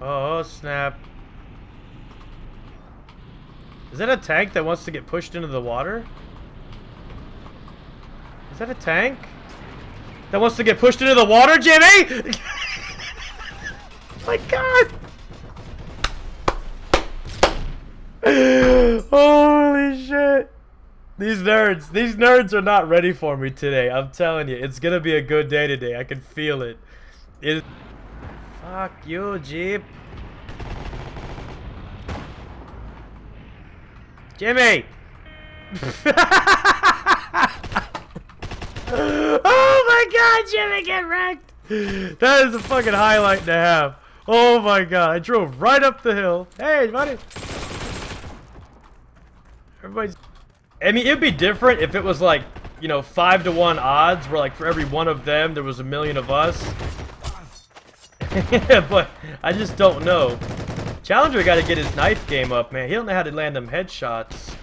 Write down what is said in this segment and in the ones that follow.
Oh, snap. Is that a tank that wants to get pushed into the water? Is that a tank? That wants to get pushed into the water, Jimmy? My god! Holy shit! These nerds, these nerds are not ready for me today. I'm telling you, it's gonna be a good day today. I can feel it. It. Fuck you, Jeep. Jimmy! oh my god, Jimmy, get wrecked! That is a fucking highlight to have. Oh my god, I drove right up the hill. Hey, buddy! Everybody's... I mean, it'd be different if it was like, you know, 5 to 1 odds, where like for every one of them, there was a million of us. but I just don't know. Challenger got to get his knife game up, man. He don't know how to land them headshots.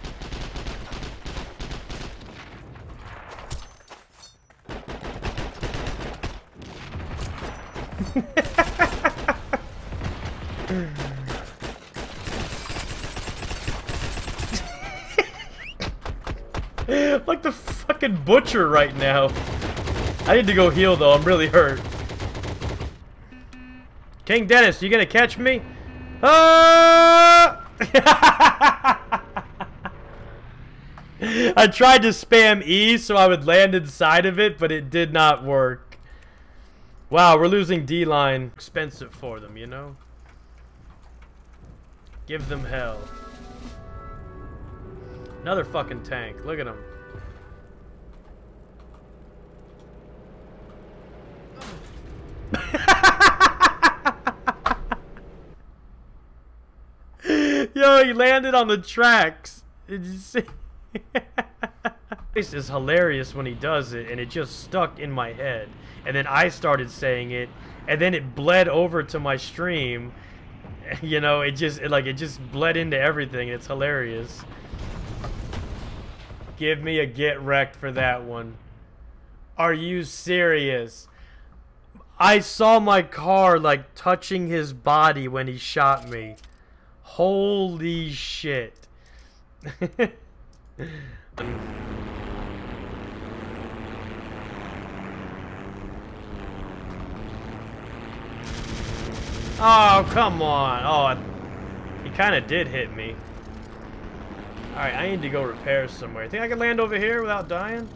like the fucking butcher right now. I need to go heal though, I'm really hurt. King Dennis, you gonna catch me? Ah! I tried to spam E so I would land inside of it, but it did not work. Wow, we're losing D-line. Expensive for them, you know? Give them hell. Another fucking tank. Look at him. Yo, he landed on the tracks. Did you see? this is hilarious when he does it, and it just stuck in my head. And then I started saying it, and then it bled over to my stream. You know, it just it, like it just bled into everything. It's hilarious. Give me a get wrecked for that one. Are you serious? I saw my car like touching his body when he shot me. Holy shit. oh, come on. Oh, he kind of did hit me. Alright, I need to go repair somewhere. Think I can land over here without dying?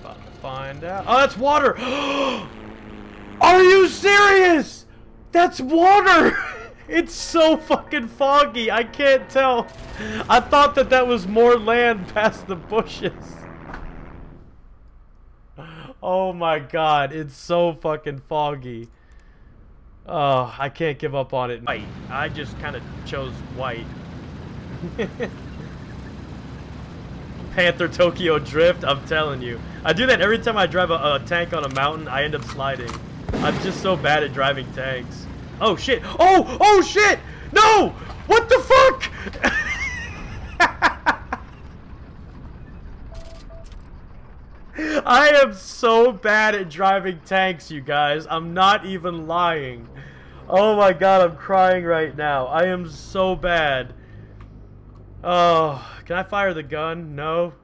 About to find out. Oh, that's water! Are you serious? That's water! It's so fucking foggy. I can't tell. I thought that that was more land past the bushes. Oh my god. It's so fucking foggy. Oh, I can't give up on it. White. I just kind of chose white. Panther Tokyo Drift, I'm telling you. I do that every time I drive a, a tank on a mountain, I end up sliding. I'm just so bad at driving tanks. Oh shit! Oh! Oh shit! No! What the fuck? I am so bad at driving tanks, you guys. I'm not even lying. Oh my god, I'm crying right now. I am so bad. Oh, can I fire the gun? No.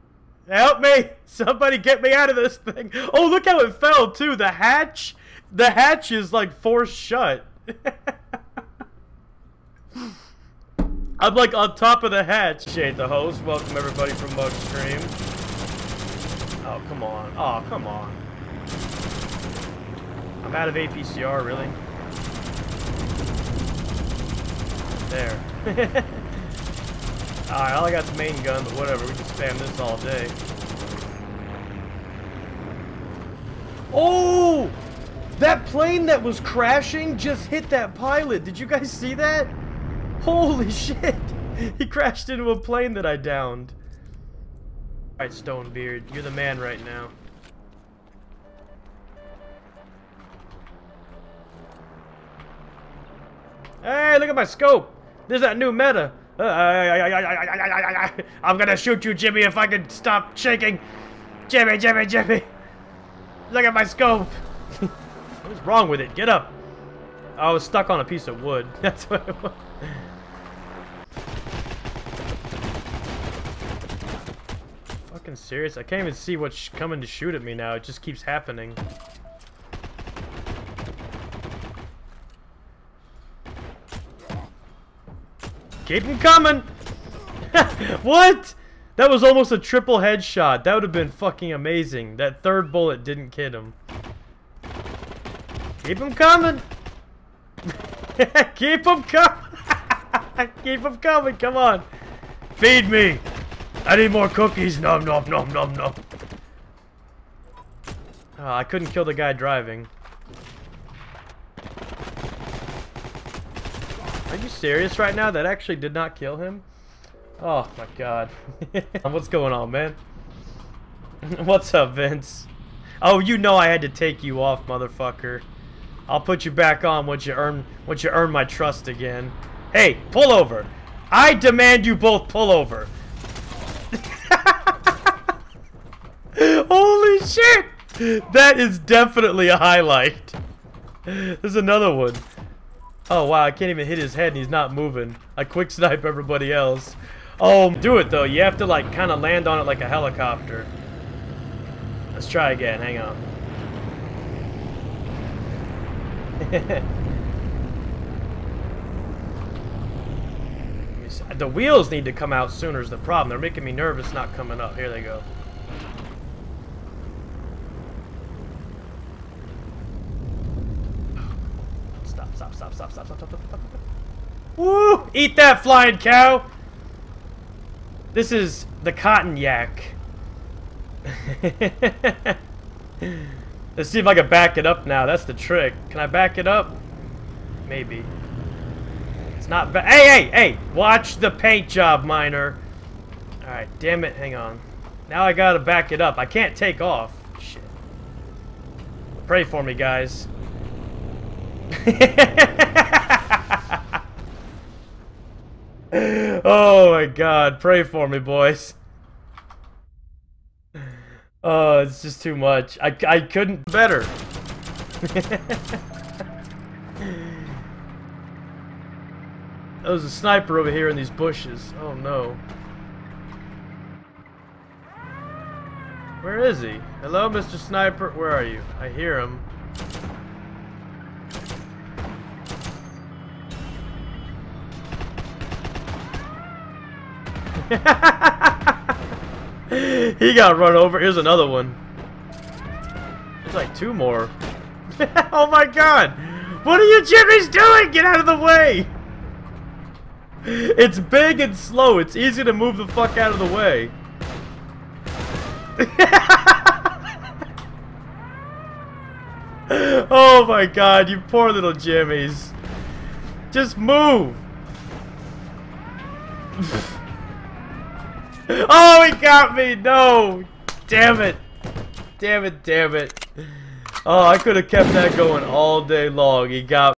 Help me! Somebody get me out of this thing. Oh, look how it fell, too. The hatch, the hatch is like forced shut. I'm like on top of the hatch. Shade the host. Welcome everybody from Mug Stream. Oh, come on. Oh, come on. I'm out of APCR, really? There. Alright, all I got's main gun, but whatever. We can spam this all day. Oh! That plane that was crashing just hit that pilot. Did you guys see that? Holy shit. He crashed into a plane that I downed. Alright, Stonebeard. You're the man right now. Hey, look at my scope. There's that new meta. I'm gonna shoot you, Jimmy, if I can stop shaking. Jimmy, Jimmy, Jimmy. Look at my scope. What's wrong with it? Get up. I was stuck on a piece of wood. That's what it was. Fucking serious? I can't even see what's coming to shoot at me now. It just keeps happening. Keep him coming! what? That was almost a triple headshot. That would have been fucking amazing. That third bullet didn't hit him. Keep them coming! Keep them coming! Keep them coming, come on! Feed me! I need more cookies! Nom nom nom nom nom! Oh, I couldn't kill the guy driving. Are you serious right now? That actually did not kill him? Oh my god. What's going on, man? What's up, Vince? Oh, you know I had to take you off, motherfucker. I'll put you back on once you earn once you earn my trust again. Hey, pull over. I demand you both pull over. Holy shit! That is definitely a highlight. There's another one. Oh wow, I can't even hit his head and he's not moving. I quick snipe everybody else. Oh, do it though. You have to like kind of land on it like a helicopter. Let's try again. Hang on. the wheels need to come out sooner is the problem. They're making me nervous not coming up. Here they go. stop, stop, stop, stop, stop, stop, stop, stop. stop. Woo! Eat that flying cow! This is the Kotton yak. Let's see if I can back it up now. That's the trick. Can I back it up? Maybe. It's not ba- Hey, hey, hey! Watch the paint job, miner. Alright, damn it. Hang on. Now I gotta back it up. I can't take off. Shit. Pray for me, guys. oh my god, pray for me, boys. Oh, it's just too much. I, I couldn't better. There's a sniper over here in these bushes. Oh no. Where is he? Hello, Mr. Sniper? Where are you? I hear him. he got run over. Here's another one. There's like two more. oh my god! What are you Jimmy's doing? Get out of the way! It's big and slow. It's easy to move the fuck out of the way. oh my god, you poor little Jimmys. Just move! Oh, he got me! No! Damn it! Damn it, damn it. Oh, I could have kept that going all day long. He got